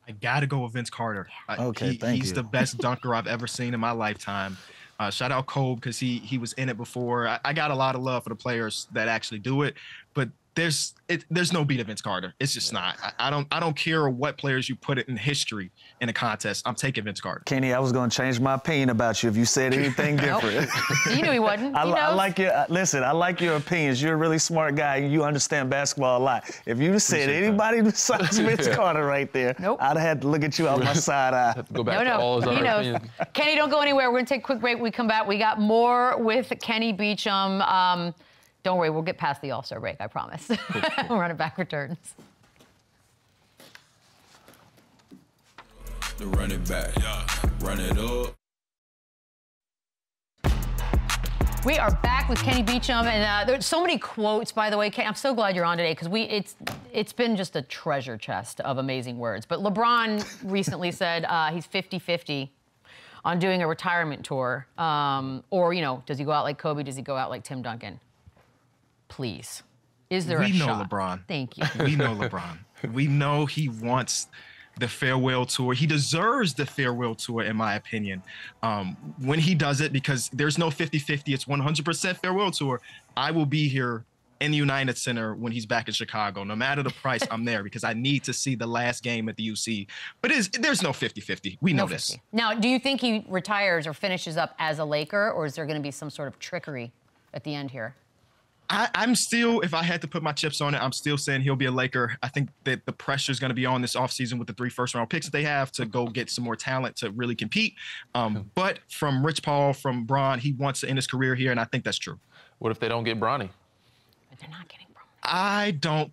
I gotta go with Vince Carter. I- Okay, he- thank he's you. the best dunker I've ever seen in my lifetime. Uh, shout out Kobe because he he was in it before. I, I got a lot of love for the players that actually do it, but there's it, there's no beat of Vince Carter. It's just not. I, I don't I don't care what players you put it in history in a contest. I'm taking Vince Carter. Kenny, I was going to change my opinion about you if you said anything different. You knew he wasn't. I, He li- I like your uh, listen. I like your opinions. You're a really smart guy. and You understand basketball a lot. If you said Appreciate that. anybody besides Vince Yeah. Carter right there, Nope. I'd have had to look at you out my side eye. Go back No, to no, all his he other knows. opinions. Kenny, don't go anywhere. We're gonna take a quick break. When we come back. We got more with Kenny Beecham. Um, Don't worry, we'll get past the All Star break. I promise. we'll run it back returns. The run it back. Yeah. Run it up. We are back with Kenny Beecham, and uh, there's so many quotes. By the way, Ken, I'm so glad you're on today because we it's it's been just a treasure chest of amazing words. But LeBron recently said uh, he's 50-50 on doing a retirement tour, um, or you know, does he go out like Kobe? Does he go out like Tim Duncan? Please, is there a we a know shot? LeBron. Thank you. We know LeBron. we know he wants the farewell tour. He deserves the farewell tour, in my opinion. Um, when he does it, because there's no 50 50, it's 100% farewell tour. I will be here in the United Center when he's back in Chicago. No matter the price, I'm there because I need to see the last game at the UC. But is, there's no 50 50. We know No this. Now, do you think he retires or finishes up as a Laker, or is there going to be some sort of trickery at the end here? I, I'm still, if I had to put my chips on it, I'm still saying he'll be a Laker. I think that the pressure is going to be on this offseason with the three first round picks that they have to go get some more talent to really compete. Um, but from Rich Paul, from Bron, he wants to end his career here, and I think that's true. What if they don't get Bronny? They're not getting Bron. I don't.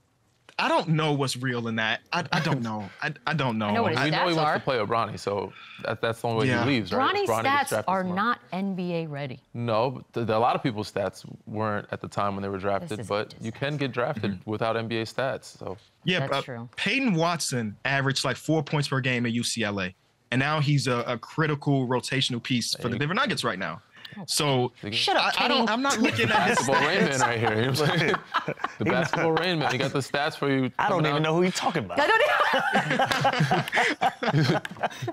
I don't know what's real in that. I, I don't know. I, I don't know. know what his We know he wants are. to play with Bronny, so that, that's the only way Yeah. he leaves, right? Bronny's If Bronny stats are not NBA ready. No, but th- a lot of people's stats weren't at the time when they were drafted, but you can get drafted without NBA stats. So Yeah, That's uh, true. Peyton Watson averaged like four points per game at UCLA, and now he's a, a critical rotational piece for the Denver Nuggets right now. So Shut up, I, I don't. I'm not looking at his basketball Rain Man right here. You know what I'm saying? the basketball Rain Man. He got the stats for you. I don't coming even out. know who you're talking about. I don't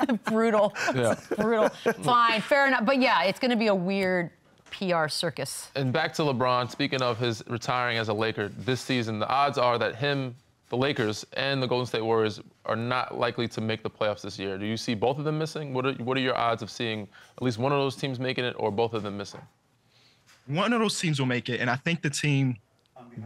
even. brutal. Yeah. brutal. Fine, fair enough. But yeah, it's going to be a weird PR circus. And back to LeBron. Speaking of his retiring as a Laker this season, the odds are that him, the Lakers, and the Golden State Warriors are not likely to make the playoffs this year. Do you see both of them missing? What are, what are your odds of seeing at least one of those teams making it, or both of them missing? one of those teams will make it, and I think the team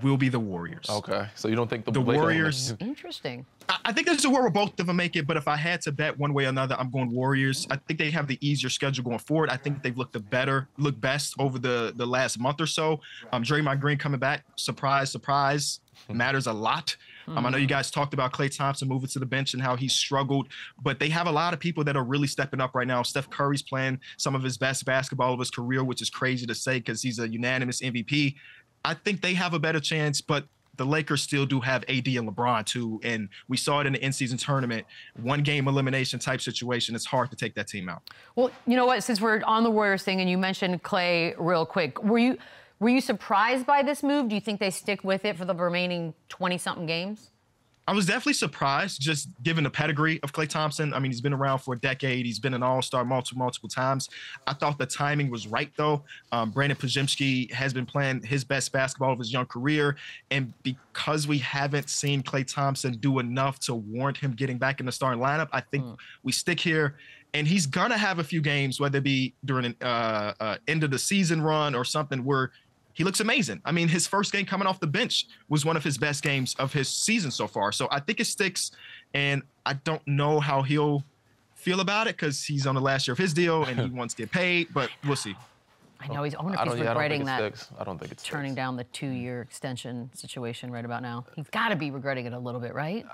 will be the Warriors. Okay, so you don't think the, The Lakers will make Warriors- it? Interesting. I, I think there's a world where both of them make it, but if I had to bet one way or another, I'm going Warriors. I think they have the easier schedule going forward. I think they've looked the better, looked best over the the last month or so. Um, Draymond Green coming back, surprise, surprise, matters a lot. Um, I know you guys talked about Klay Thompson moving to the bench and how he struggled, but they have a lot of people that are really stepping up right now. Steph Curry's playing some of his best basketball of his career, which is crazy to say because he's a unanimous MVP. I think they have a better chance, but the Lakers still do have AD and LeBron too, and we saw it in the in-season tournament, one game elimination type situation. It's hard to take that team out. Well, you know what? Since we're on the Warriors thing, and you mentioned Klay real quick, were you were you surprised by this move? Do you think they stick with it for the remaining twenty something games? I was definitely surprised, just given the pedigree of Klay Thompson. I mean, he's been around for a decade. He's been an All-Star multiple, multiple times. I thought the timing was right, though. Um, Brandon Podziemski has been playing his best basketball of his young career, and because we haven't seen Klay Thompson do enough to warrant him getting back in the starting lineup, I think we stick here. And he's gonna have a few games, whether it be during an uh, uh, end of the season run or something, where he looks amazing. I mean, his first game coming off the bench was one of his best games of his season so far. So I think it sticks, and I don't know how he'll feel about it because he's on the last year of his deal and he wants to get paid, but we'll see. I know he's. I wonder I if don't, he's yeah, I don't regretting think it that. sticks. I don't think it's Turning down the two-year extension situation right about now. He's got to be regretting it a little bit, right?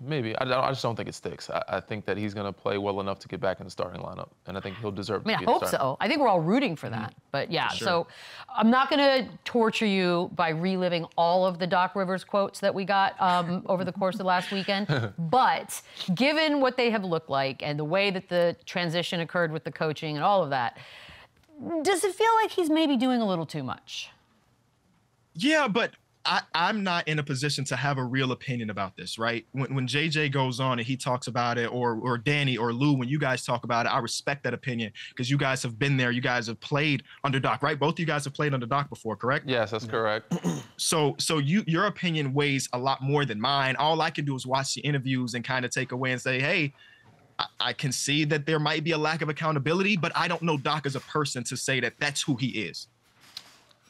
Maybe. I, don't- I just don't think it sticks. I, I think that he's going to play well enough to get back in the starting lineup, and I think he'll deserve. I mean, to I be in the hope starting- so. I think we're all rooting for that. But yeah, so I'm not going to torture you by reliving all of the Doc Rivers quotes that we got um, over the course of last weekend. but given what they have looked like and the way that the transition occurred with the coaching and all of that, does it feel like he's maybe doing a little too much? Yeah, but I, I'm not in a position to have a real opinion about this, right? When, when JJ goes on and he talks about it, or or Danny or Lou, when you guys talk about it, I respect that opinion because you guys have been there. You guys have played under Doc, right? Both of you guys have played under Doc before, correct? Yes, that's correct. So so you your opinion weighs a lot more than mine. All I can do is watch the interviews and kind of take away and say, hey, I, I can see that there might be a lack of accountability, but I don't know Doc as a person to say that that's who he is.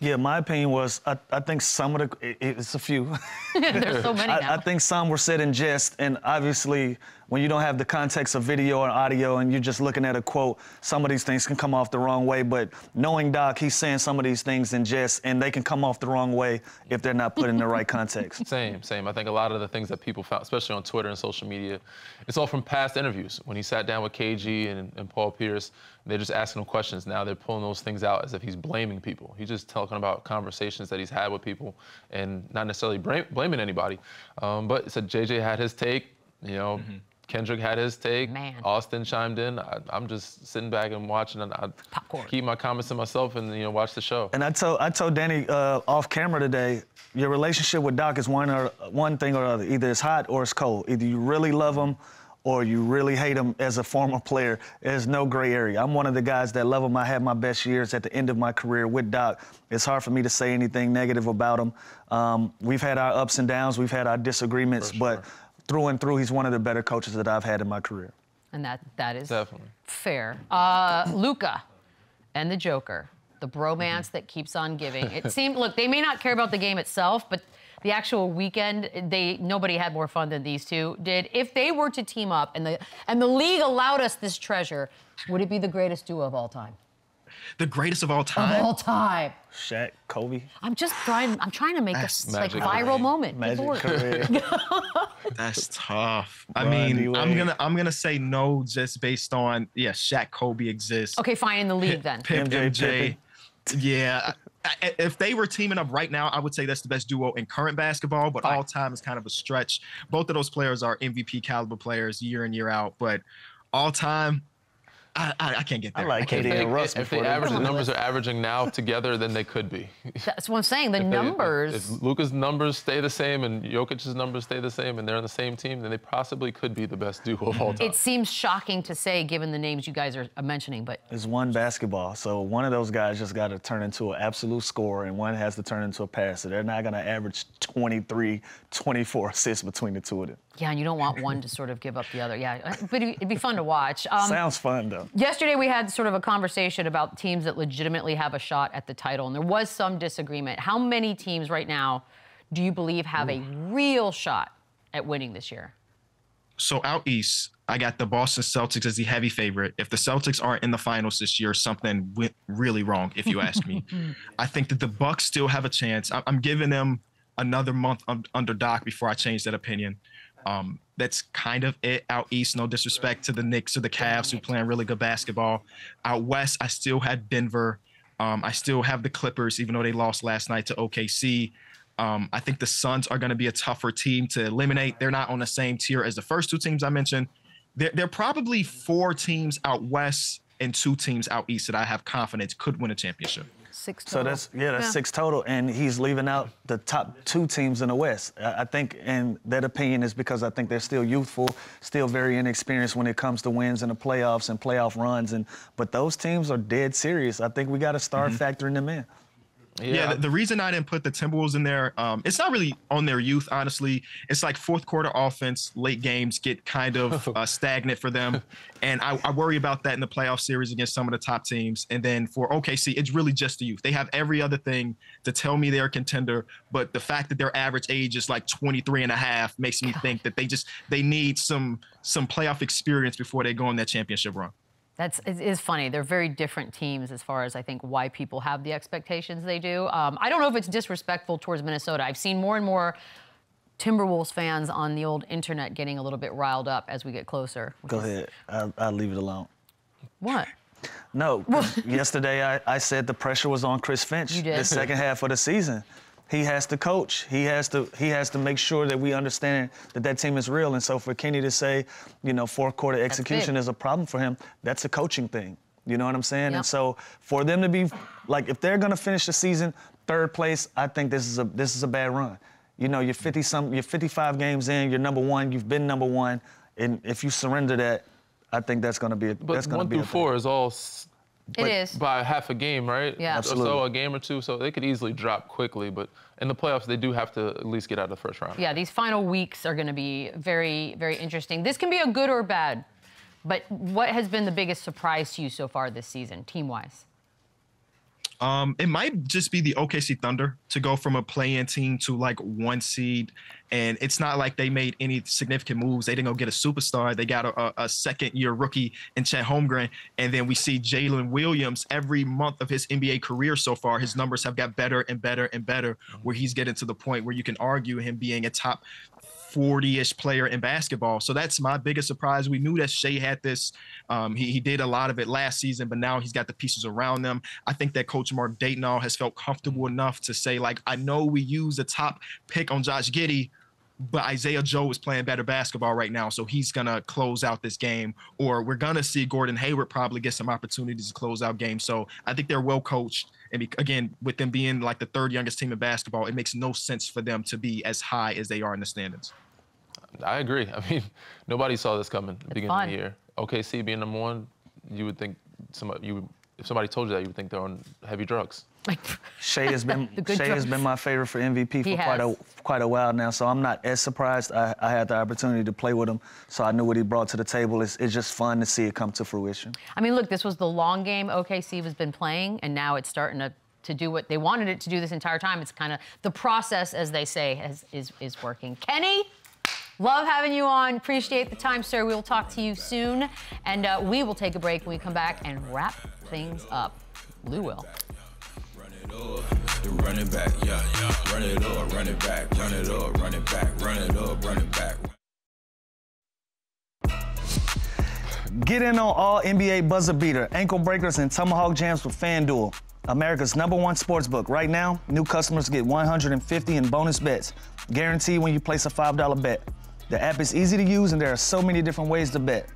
Yeah, my opinion was I, I think some of the it- it's a few. There's so many now. I, I think some were said in jest, and obviously when you don't have the context of video or audio and you're just looking at a quote, some of these things can come off the wrong way. But knowing Doc, he's saying some of these things in jest, and they can come off the wrong way if they're not put in the right context. Same, same. I think a lot of the things that people found, especially on Twitter and social media, it's all from past interviews. When he sat down with KG and, and Paul Pierce, they're just asking him questions. Now they're pulling those things out as if he's blaming people. He's just talking about conversations that he's had with people and not necessarily blame, blaming anybody. Um, but said JJ had his take, you know. Mm-hmm. Kendrick had his take. Man. Austin chimed in. I, I'm just sitting back and watching, and I Popcorn. keep my comments to myself and you know watch the show. And I told I told Danny uh, off camera today, your relationship with Doc is one or one thing or other. Either it's hot or it's cold. Either you really love him or you really hate him as a former player. There's no gray area. I'm one of the guys that love him. I had my best years at the end of my career with Doc. It's hard for me to say anything negative about him. Um, we've had our ups and downs. We've had our disagreements, For but sure. Through and through, he's one of the better coaches that I've had in my career. And that that is Definitely. fair. Uh, Luka and the Joker, the bromance that keeps on giving. It seemed. Look, they may not care about the game itself, but the actual weekend, they nobody had more fun than these two did. If they were to team up and the and the league allowed us this treasure, would it be the greatest duo of all time? The greatest of all Of time. all time. Shaq, Kobe, I'm just trying. I'm trying to make a like viral Kareem. moment. Magic People career. That's tough. I Bron mean, I'm gonna I'm gonna say no just based on yeah, Shaq Kobe exists. Okay, fine. In the league then. Pip MJ, MJ. Yeah. I- I- If they were teaming up right now, I would say that's the best duo in current basketball, but Fine. all time is kind of a stretch. Both of those players are MVP caliber players year in, year out, but all time, I, I, I can't get that. I like can't KD and Russ if they average, the numbers are averaging now together, then they could be. That's what I'm saying. The If they- if- numbers. If, Luka's numbers stay the same and Jokic's numbers stay the same, and they're on the same team, then they possibly could be the best duo of all mm-hmm. time. it seems shocking to say, given the names you guys are mentioning, but It's one basketball. So one of those guys just got to turn into an absolute scorer, and one has to turn into a passer. They're not going to average 23, 24 assists between the two of them. Yeah, and you don't want one to sort of give up the other. Yeah, but it'd, it'd be fun to watch. Um, Sounds fun, though. Yesterday, we had sort of a conversation about teams that legitimately have a shot at the title, and there was some disagreement. How many teams right now do you believe have a real shot at winning this year? So out east, I got the Boston Celtics as the heavy favorite. If the Celtics aren't in the finals this year, something went really wrong, if you ask me. I think that the Bucks still have a chance. I- I'm giving them another month under Doc before I change that opinion. Um, that's kind of it out east. No disrespect to the Knicks or the Cavs who playing really good basketball. Out west, I still had Denver. Um, I still have the Clippers, even though they lost last night to OKC. Um, I think the Suns are going to be a tougher team to eliminate. They're not on the same tier as the first two teams I mentioned. There are probably four teams out west and two teams out east that I have confidence could win a championship. Six. So that's yeah, that's six total, and he's leaving out the top two teams in the West. I I think, and that opinion is because I think they're still youthful, still very inexperienced when it comes to wins in the playoffs and playoff runs. And but those teams are dead serious. I think we got to start mm-hmm. factoring them in. Yeah, the, the reason I didn't put the Timberwolves in there, um, it's not really on their youth, honestly. It's like fourth quarter offense, late games get kind of uh, stagnant for them. And I, I worry about that in the playoff series against some of the top teams. And then for OKC, it's really just the youth. They have every other thing to tell me they're a contender, but the fact that their average age is like 23 and a half makes me think that they just they need some some playoff experience before they go on that championship run. That's it is funny. They're very different teams as far as I think why people have the expectations they do. Um, I don't know if it's disrespectful towards Minnesota. I've seen more and more Timberwolves fans on the old internet getting a little bit riled up as we get closer. Go is- ahead, I'll, I'll leave it alone. What? No. yesterday I, I said the pressure was on Chris Finch. You did. The second half of the season, he has to coach. He has to he has to make sure that we understand that that team is real. And so for Kenny to say, you know, fourth quarter execution is a problem for him, that's a coaching thing. You know what I'm saying? Yep. And so for them to be like, if they're gonna finish the season third place, I think this is a this is a bad run. You know, you're 50 some, you're 55 games in, you're number one, you've been number one, and if you surrender that, I think that's gonna be a, but that's gonna one be through a thing. four is all s- It is. by half a game, right? Yeah. Or so a game or two, so they could easily drop quickly. But in the playoffs, they do have to at least get out of the first round. Yeah, these final weeks are going to be very, very interesting. This can be a good or bad, but what has been the biggest surprise to you so far this season, team wise? Um, it might just be the OKC Thunder to go from a play-in team to like one seed, and it's not like they made any significant moves. They didn't go get a superstar. They got a, a second-year rookie in Chet Holmgren, and then we see Jalen Williams every month of his NBA career so far. His numbers have got better and better and better, where he's getting to the point where you can argue him being a top 40-ish player in basketball. So that's my biggest surprise. We knew that Shai had this. Um, he, he did a lot of it last season, but now he's got the pieces around them. I think that Coach Mark Daigneault has felt comfortable enough to say, like, I know we use the top pick on Josh Giddey, but Isaiah Joe is playing better basketball right now, so he's gonna close out this game. Or we're gonna see Gordon Hayward probably get some opportunities to close out games. So I think they're well coached. And again, with them being like the third youngest team in basketball, it makes no sense for them to be as high as they are in the standings. I agree. I mean, nobody saw this coming at the beginning fun. of the year. OKC being number one, you would think somebody you would, if somebody told you that, you would think they're on heavy drugs. Shai has been The good Shai has been my favorite for MVP He for quite a quite a while now, so I'm not as surprised. I, I had the opportunity to play with him, so I knew what he brought to the table. It's, it's just fun to see it come to fruition. I mean, look, this was the long game OKC has been playing, and now it's starting to to do what they wanted it to do this entire time. It's kind of the process, as they say, has, is is working. Kenny. Love having you on. Appreciate the time, sir. We will talk to you soon. And uh, we will take a break when we come back and wrap things up. Lou will. Run it up, the running back, yeah, yeah. Run it up, run it back, run it up, run it back, run it up, run it back. Get in on all NBA buzzer beater, ankle breakers, and tomahawk jams with FanDuel, America's number one sports book. Right now, new customers get 150 in bonus bets, guaranteed when you place a $5 bet. The app is easy to use, and there are so many different ways to bet.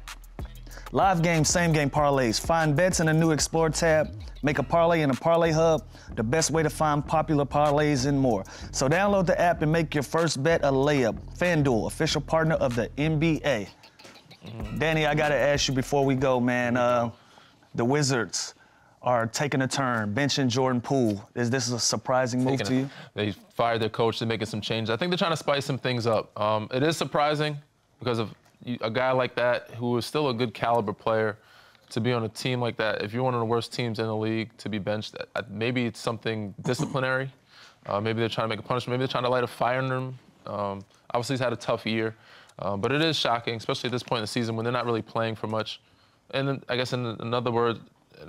Live game, same game parlays. Find bets in the new Explore tab. Make a parlay in a parlay hub. The best way to find popular parlays and more. So download the app and make your first bet a layup. FanDuel, official partner of the NBA. Danny, I gotta ask you before we go, man. Uh, the Wizards are taking a turn, benching Jordan Poole. Is this a surprising move to you? They fired their coach. They're making some changes. I think they're trying to spice some things up. Um, it is surprising because of a guy like that who is still a good caliber player to be on a team like that. If you're one of the worst teams in the league to be benched, uh, maybe it's something disciplinary. Uh, maybe they're trying to make a punishment. Maybe they're trying to light a fire in him. Um, obviously, he's had a tough year, uh, but it is shocking, especially at this point in the season when they're not really playing for much. And then, I guess in another word,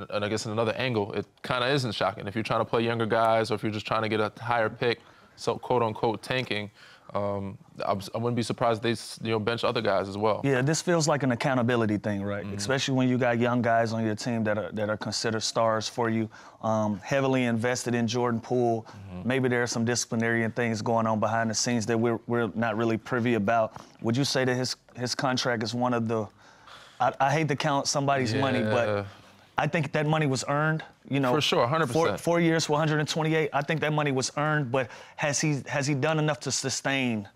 and I guess in another angle, it kind of isn't shocking. If you're trying to play younger guys, or if you're just trying to get a higher pick, so quote unquote tanking, um, I, I wouldn't be surprised if they you know bench other guys as well. Yeah, this feels like an accountability thing, right? Especially when you got young guys on your team that are that are considered stars for you, um, heavily invested in Jordan Poole. Maybe there are some disciplinary things going on behind the scenes that we're we're not really privy about. Would you say that his his contract is one of the? I, I hate to count somebody's money, but I think that money was earned. You know, For sure, 100%. Four, four years for 128. I think that money was earned, but has he has he done enough to sustain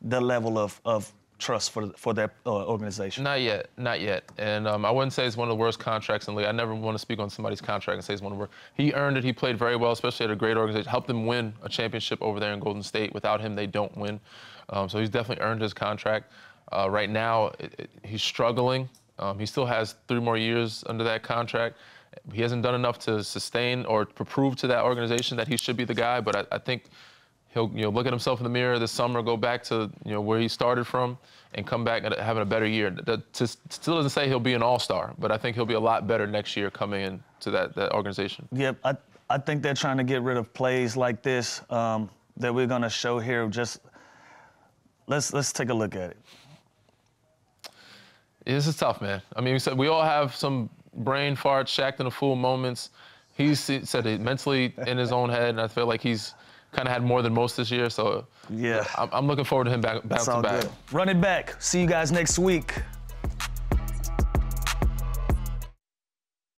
the level of, of trust for for that uh, organization? Not yet, not yet. And um, I wouldn't say it's one of the worst contracts in the league. I never want to speak on somebody's contract and say it's one of the worst. He earned it. He played very well, especially at a great organization. Helped them win a championship over there in Golden State. Without him, they don't win. Um, so he's definitely earned his contract. Uh, right now, it, it, he's struggling. Um, he still has three more years under that contract. He hasn't done enough to sustain or to prove to that organization that he should be the guy. But I, I think he'll you know look at himself in the mirror this summer, go back to you know where he started from, and come back and having a better year. That to, still doesn't say he'll be an all-star, but I think he'll be a lot better next year coming into that that organization. Yep, I, I think they're trying to get rid of plays like this um, that we're gonna show here. Just let's let's take a look at it. This is tough, man. I mean, we said we all have some brain farts, Shaqtin' a Fool moments. He's said it mentally in his own head, and I feel like he's kind of had more than most this year. So Yeah. I'm, I'm looking forward to him back, bouncing back. good. Run it back. See you guys next week.